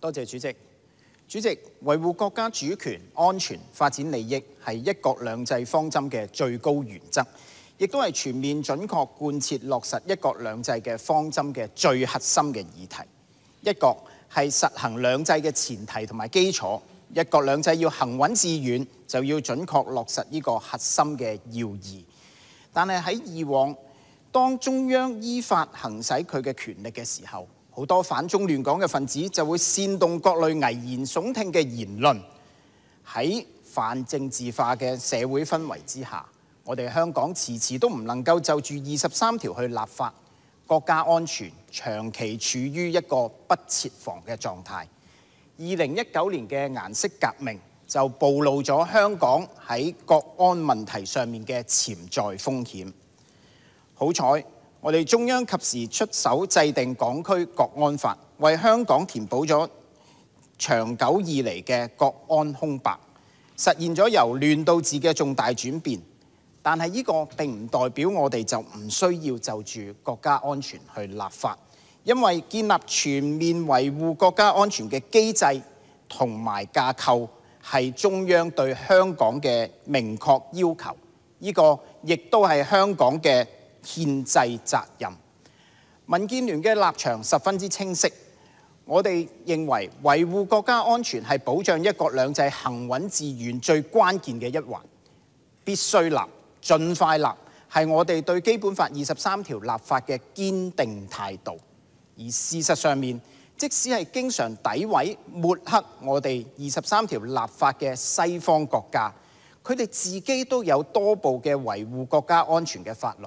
多謝主席。主席，維護國家主權、安全、發展利益係一國兩制方針嘅最高原則，亦都係全面準確貫徹落實一國兩制嘅方針嘅最核心嘅議題。一國係實行兩制嘅前提同埋基礎，一國兩制要行穩致遠，就要準確落實呢個核心嘅要義。但係喺以往，當中央依法行使佢嘅權力嘅時候，好多反中亂港嘅分子就會煽動各類危言聳聽嘅言論，喺泛政治化嘅社會氛圍之下，我哋香港遲遲都唔能夠就住二十三條去立法，國家安全長期處於一個不設防嘅狀態。二零一九年嘅顏色革命就暴露咗香港喺國安問題上面嘅潛在風險。好彩。我哋中央及時出手制定港區國安法，為香港填補咗長久以嚟嘅國安空白，實現咗由亂到治嘅重大轉變。但係呢個並唔代表我哋就唔需要就住國家安全去立法，因為建立全面維護國家安全嘅機制同埋架構係中央對香港嘅明確要求。呢個亦都係香港嘅憲制責任，民建聯嘅立場十分之清晰。我哋認為維護國家安全係保障一國兩制行穩致遠最關鍵嘅一環，必須立，盡快立，係我哋對基本法二十三條立法嘅堅定態度。而事實上面，即使係經常詆毀抹黑我哋二十三條立法嘅西方國家，佢哋自己都有多部嘅維護國家安全嘅法律。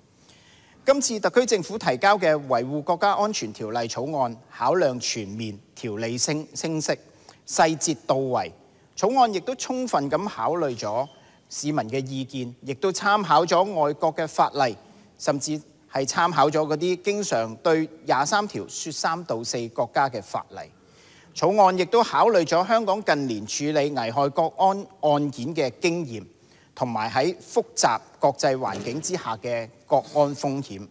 今次特區政府提交嘅維護國家安全條例草案，考量全面、條理清清晰、細節到位。草案亦都充分咁考慮咗市民嘅意見，亦都參考咗外國嘅法例，甚至係參考咗嗰啲經常對廿三條説三道四國家嘅法例。草案亦都考慮咗香港近年處理危害國安案件嘅經驗。同埋喺複雜國際環境之下嘅國安風險，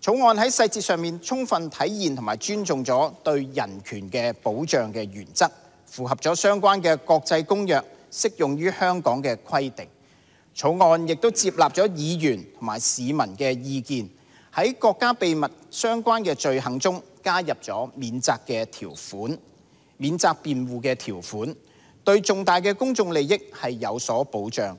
草案喺細節上面充分體現同埋尊重咗對人權嘅保障嘅原則，符合咗相關嘅國際公約適用於香港嘅規定。草案亦都接納咗議員同埋市民嘅意見，喺國家秘密相關嘅罪行中加入咗免責嘅條款、免責辯護嘅條款，對重大嘅公眾利益係有所保障。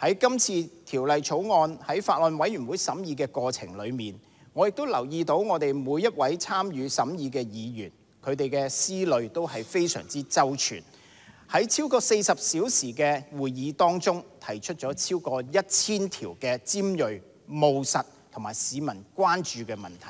喺今次條例草案喺法案委員會審議嘅過程裏面，我亦都留意到我哋每一位參與審議嘅議員，佢哋嘅思慮都係非常之周全。喺超過四十小時嘅會議當中，提出咗超過一千條嘅尖銳、務實同埋市民關注嘅問題。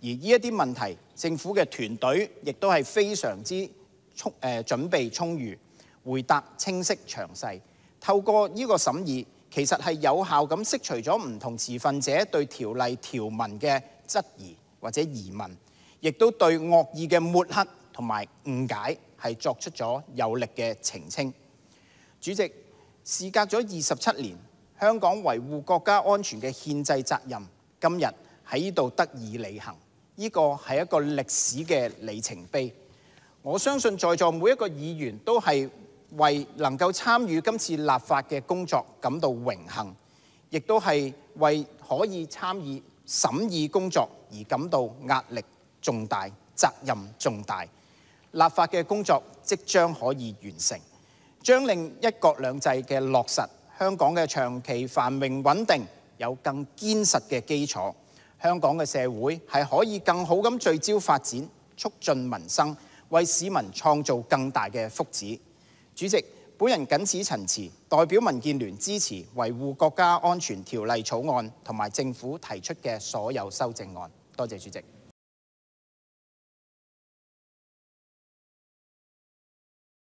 而呢一啲問題，政府嘅團隊亦都係非常之充誒準備充裕，回答清晰詳細。透過呢個審議，其實係有效咁釋除咗唔同持份者對條例條文嘅質疑或者疑問，亦都對惡意嘅抹黑同埋誤解係作出咗有力嘅澄清。主席，事隔咗二十七年，香港維護國家安全嘅憲制責任，今日喺呢度得以履行，呢個係一個歷史嘅里程碑。我相信在座每一個議員都係為能夠參與今次立法嘅工作感到榮幸，亦都係為可以參與審議工作而感到壓力重大、責任重大。立法嘅工作即將可以完成，將令一國兩制嘅落實、香港嘅長期繁榮穩定有更堅實嘅基礎。香港嘅社會係可以更好咁聚焦發展，促進民生，為市民創造更大嘅福祉。主席，本人謹此陳辭，代表民建聯支持維護國家安全條例草案同埋政府提出嘅所有修正案。多謝主席。